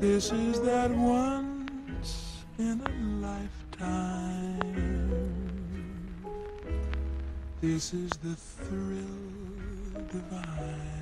This is that once in a lifetime. This is the thrill divine.